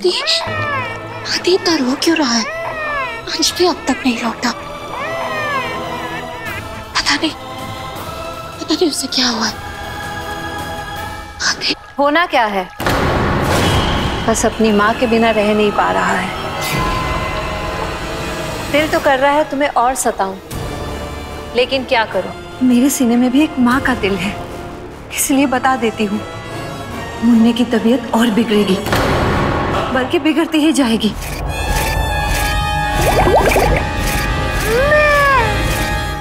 आदि आदि इतना रो क्यों रहा है? अंश भी अब तक नहीं लौटा। पता नहीं पता नहीं उसे क्या हुआ। है आदि होना क्या है? बस अपनी माँ के बिना रह नहीं पा रहा है। दिल तो कर रहा है तुम्हें और सताऊं। लेकिन क्या करूँ? मेरे सीने में भी एक माँ का दिल है। इसलिए बता देती हूँ। मुन्ने की तबीयत और बिगड़ेगी। बल्कि बिगड़ती ही जाएगी।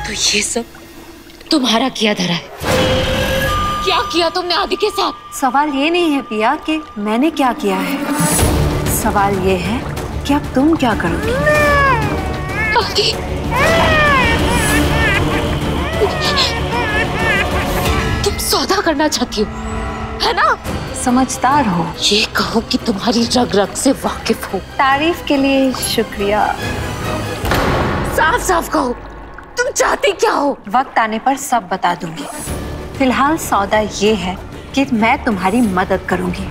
तो ये सब तुम्हारा किया धरा है। क्या किया तुमने आदि के साथ? सवाल ये नहीं है पिया कि मैंने क्या किया है। सवाल ये है कि अब तुम क्या करोगी? आदि। तुम सौदा करना चाहती हो। है ना? समझदार हो। ये कहो कि तुम्हारी रग रग से वाकिफ हो। तारीफ़ के लिए शुक्रिया। साफ़ साफ़ कहो। तुम चाहती क्या हो? वक्त आने पर सब बता दूँगी। फ़िलहाल सौदा ये है कि मैं तुम्हारी मदद करूँगी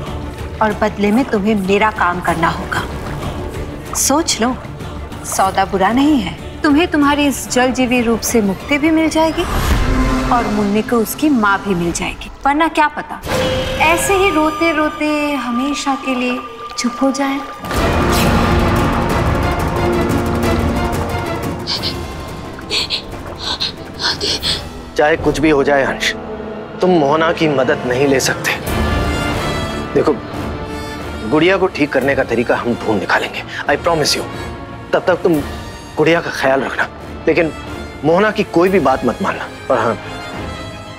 और बदले में तुम्हें मेरा काम करना होगा। सोच लो सौदा बुरा नहीं है। तुम्हें तुम्हारी इस जल जीवी रूप से मुक्ति भी मिल जाएगी। और मुन्नी को उसकी माँ भी मिल जाएगी। वरना क्या पता? ऐसे ही रोते रोते हमेशा के लिए चुप हो जाए। चाहे कुछ भी हो जाए अंश तुम मोहना की मदद नहीं ले सकते। देखो, गुड़िया को ठीक करने का तरीका हम ढूंढ निकालेंगे। आई प्रॉमिस यू तब तक तुम गुड़िया का ख्याल रखना। लेकिन मोहना की कोई भी बात मत मानना। और हाँ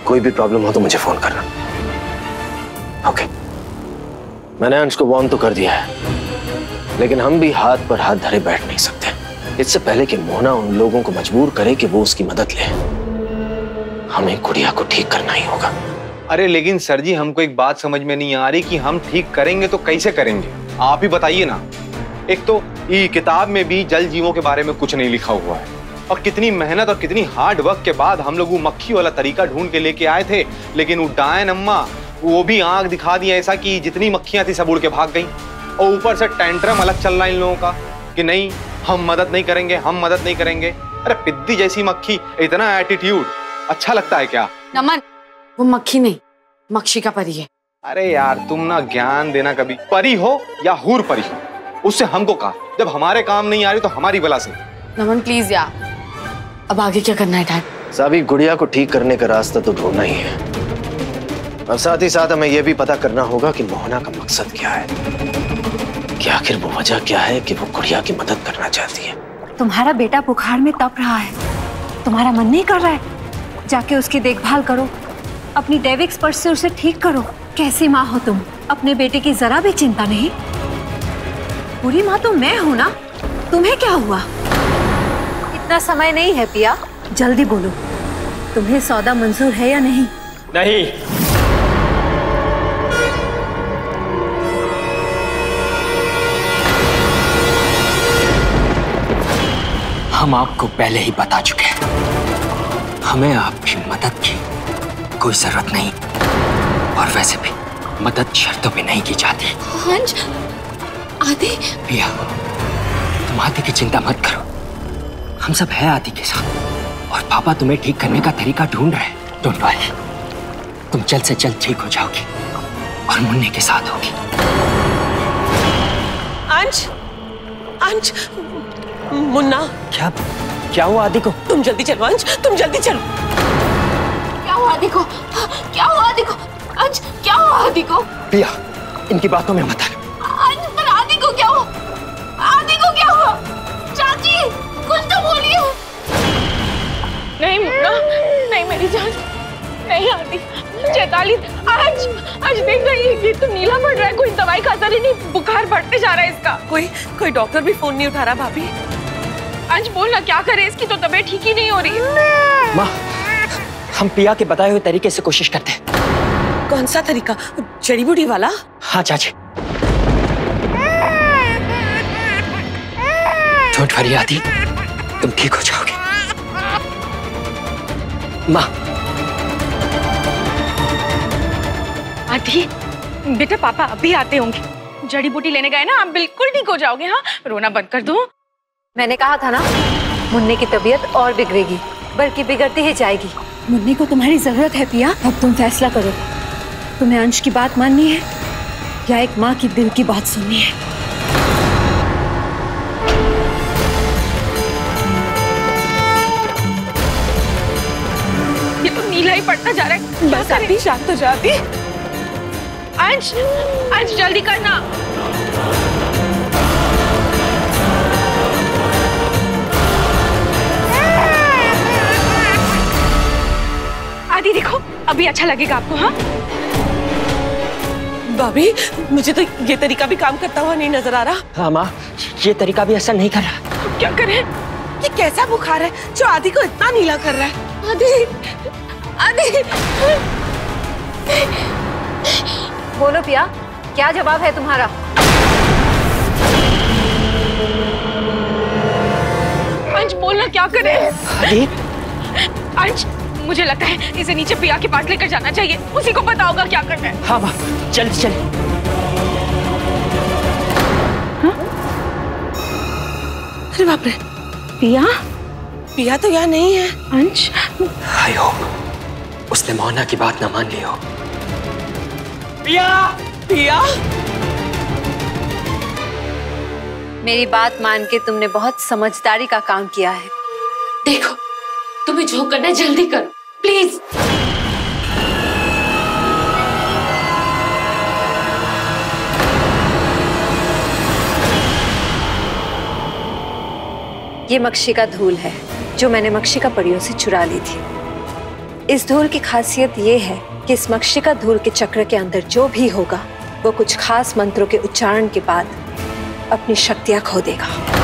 कोई भी प्रॉब्लम हो तो मुझे फ़ोन करना। ओके मैंने अंश को वार्न तो कर दिया है, लेकिन हम भी हाथ पर हाथ धरे बैठ नहीं सकते। इससे पहले कि मोहना उन लोगों को मजबूर करे कि वो उसकी मदद ले। हमें गुड़िया को ठीक करना ही होगा। अरे, लेकिन सर जी, हमको एक बात समझ में नहीं आ रही कि हम ठीक करेंगे तो कैसे करेंगे? आप ही बताइए ना। एक तो किताब में भी जल जीवों के बारे में कुछ नहीं लिखा हुआ है। और कितनी मेहनत और कितनी हार्ड वर्क के बाद हम लोग वो मक्खी वाला तरीका ढूंढ के लेके आए थे लेकिन वो डायन अम्मा वो भी आँख दिखा दी ऐसा कि जितनी मक्खियाँ थी सब उड़ के भाग गई। और ऊपर से टेंट्रम अलग चल रहा है इन लोगों का कि नहीं हम मदद नहीं करेंगे हम मदद नहीं करेंगे। अरे पिद्दी जैसी मक्खी इतना एटीट्यूड अच्छा लगता है क्या? नमन वो मक्खी नहीं मक्खी का परी है। अरे यार तुम ना ज्ञान देना कभी। परी हो या हूर परी हो उससे हमको कहा जब हमारे काम नहीं आ रही तो हमारी बला से। नमन प्लीज़ यार अब आगे क्या करना है डैड साबी गुड़िया को ठीक करने का रास्ता तो ढूंढना ही है। और साथ ही साथ हमें यह भी पता करना होगा कि मोहना का मकसद क्या है। कि आखिर वो वजह क्या है कि वो गुड़िया की मदद करना चाहती है? तुम्हारा बेटा बुखार में तप रहा है। तुम्हारा मन नहीं कर रहा है? जाके उसकी देखभाल करो। अपनी दैविक स्पर्श से उसे ठीक करो। कैसी माँ हो तुम? अपने बेटे की जरा भी चिंता नहीं? पूरी माँ तो मैं हूँ ना? तुम्हें क्या हुआ? इतना समय नहीं है पिया। जल्दी बोलो। तुम्हें सौदा मंजूर है या नहीं? नहीं। हम आपको पहले ही बता चुके हैं। हमें आपकी मदद की कोई ज़रूरत नहीं। और वैसे भी मदद शर्तों पे नहीं की जाती। आदि। पिया तुम आदि की चिंता मत करो। हम सब है आदि के साथ। और पापा तुम्हें ठीक करने का तरीका ढूंढ रहे हैं। डोंट वरी तुम जल्द से जल्द ठीक हो जाओगी और मुन्ने के साथ होगी। अंश अंश मुन्ना। क्या क्या हुआ आदि को? तुम जल्दी चलो अंश तुम जल्दी चलो। क्या हुआ आदि को? क्या हुआ आदि को? अंश क्या हुआ आदि को? पिया इनकी बातों में मत नहीं मुन्ना नहीं मेरी जान नहीं आती। चैताली आज आज देख रही है ये तो नीला पड़ रहा है कोई दवाई का असर ही नहीं बुखार बढ़ते जा रहा है इसका। कोई कोई डॉक्टर भी फ़ोन नहीं उठा रहा भाभी? आज बोल ना क्या करे इसकी तो तबीयत ठीक ही नहीं हो रही। माँ हम पिया के बताए हुए तरीके से कोशिश करते हैं। कौन सा तरीका? जड़ी बूटी वाला? हाँ चाची। डोंट वरी आदि तुम ठीक हो जाओगे। माँ। आदि बेटा पापा अभी आते होंगे। जड़ी बूटी लेने गए ना आप बिल्कुल ठीक हो जाओगे हाँ? रोना बंद कर दो? मैंने कहा था ना मुन्ने की तबीयत और बिगड़ेगी बल्कि बिगड़ती ही जाएगी। मुन्ने को तुम्हारी ज़रूरत है पिया। अब तुम फैसला करो। तुम्हें अंश की बात माननी है या एक माँ की दिल की बात सुननी है? ही पड़ता जा रहा है। बस आती शांत हो जाती अंश अंश जल्दी करना। आदि देखो अभी अच्छा लगेगा आपको हाँ? भाभी मुझे तो ये तरीका भी काम करता हुआ नहीं नज़र आ रहा। हाँ माँ ये तरीका भी असर नहीं कर रहा। क्या करें? ये कैसा बुखार है जो आदि को इतना नीला कर रहा है। आदि आदि। बोलो पिया क्या जवाब है तुम्हारा? अंश बोलना क्या करे? अंश मुझे लगता है इसे नीचे पिया के पास लेकर जाना चाहिए। उसी को पता होगा क्या करना है। हाँ माँ चल चल अरे बाप रे। पिया? पिया तो यहाँ नहीं है। अंश? आई होप उसने मोहना की बात ना मान ली हो। पिया पिया। मेरी बात मान के तुमने बहुत समझदारी का काम किया है। देखो तुम्हें जो करना जल्दी करो प्लीज़। ये मक्षी का धूल है जो मैंने मक्षी का परियों से चुरा ली थी। इस धूल की खासियत ये है कि इस मक्षिका धूल के चक्र के अंदर जो भी होगा, वो कुछ खास मंत्रों के उच्चारण के बाद अपनी शक्तियाँ खो देगा।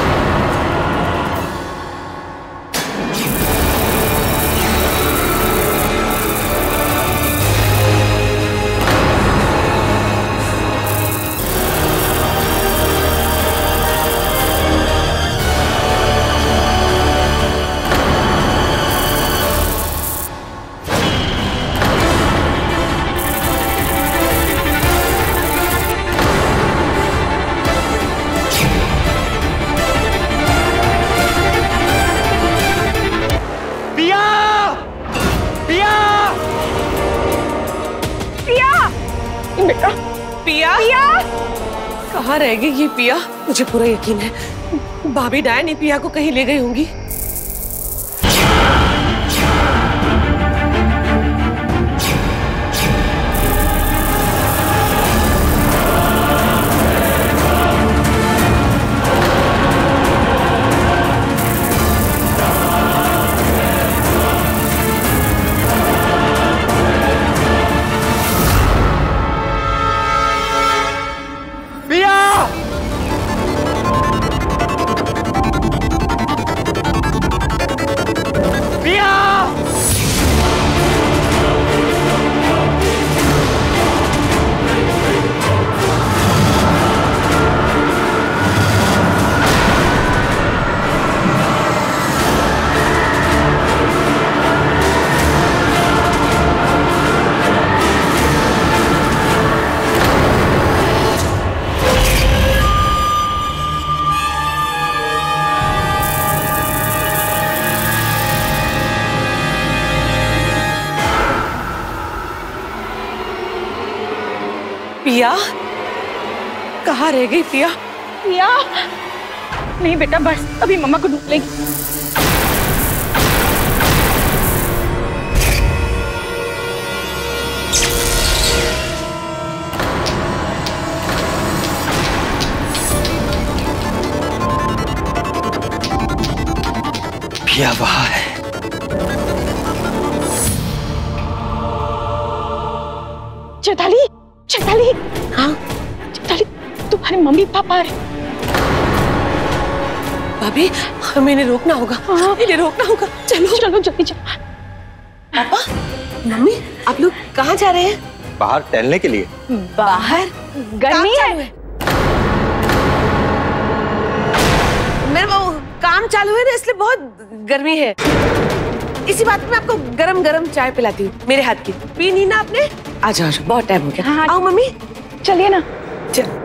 कहाँ रहेगी ये पिया? मुझे पूरा यकीन है। भाभी डायनी पिया को कहीं ले गई होंगी। पिया? कहाँ रह गई पिया? पिया? नहीं बेटा बस। अभी मम्मा को ढूंढ लेगी। पिया वहाँ है। चैताली? मम्मी पापा रहे भाभी हमें इन्हें रोकना होगा। इन्हें रोकना होगा। चलो। चलो जल्दी चलो। पापा मम्मी आप लोग कहाँ जा रहे हैं? बाहर टहलने के लिए। बाहर? गर्मी काम है। चालू है? मेरे वो काम चालू है ना इसलिए बहुत गर्मी है। इसी बात में आपको गरम गरम चाय पिलाती हूँ मेरे हाथ की। पी नी ना आपने? आ जाओ बहुत टाइम हो गया। हाँ, हाँ। आओ मम्मी। चलिए ना। चल।